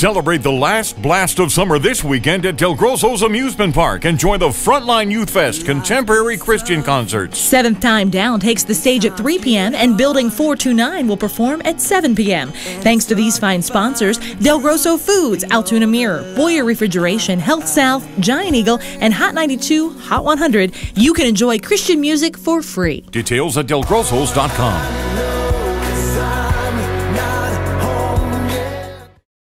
Celebrate the last blast of summer this weekend at Del Grosso's Amusement Park. and join the Frontline Youth Fest Contemporary Christian Concerts. Seventh Time Down takes the stage at 3 p.m. and Building 429 will perform at 7 p.m. Thanks to these fine sponsors, Del Grosso Foods, Altoona Mirror, Boyer Refrigeration, Health South, Giant Eagle, and Hot 92, Hot 100, you can enjoy Christian music for free. Details at delgrossos.com.